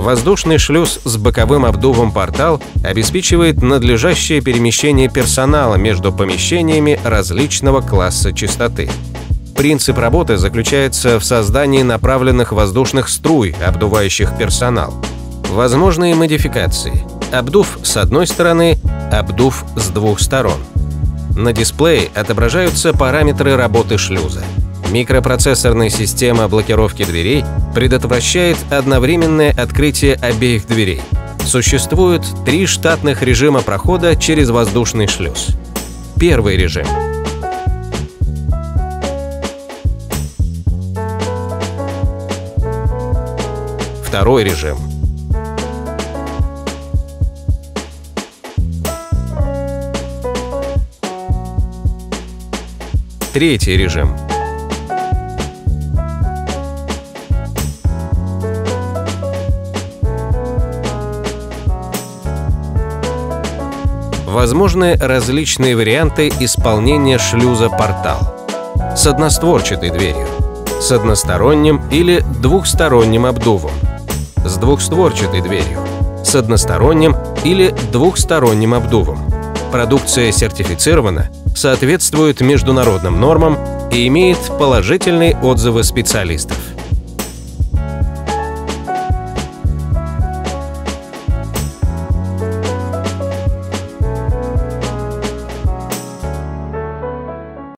Воздушный шлюз с боковым обдувом портал обеспечивает надлежащее перемещение персонала между помещениями различного класса частоты. Принцип работы заключается в создании направленных воздушных струй, обдувающих персонал. Возможные модификации. Обдув с одной стороны, обдув с двух сторон. На дисплее отображаются параметры работы шлюза. Микропроцессорная система блокировки дверей предотвращает одновременное открытие обеих дверей. Существует три штатных режима прохода через воздушный шлюз. Первый режим – Второй режим. Третий режим. Возможны различные варианты исполнения шлюза портал с одностворчатой дверью, с односторонним или двухсторонним обдувом, с двухстворчатой дверью, с односторонним или двухсторонним обдувом. Продукция сертифицирована, соответствует международным нормам и имеет положительные отзывы специалистов.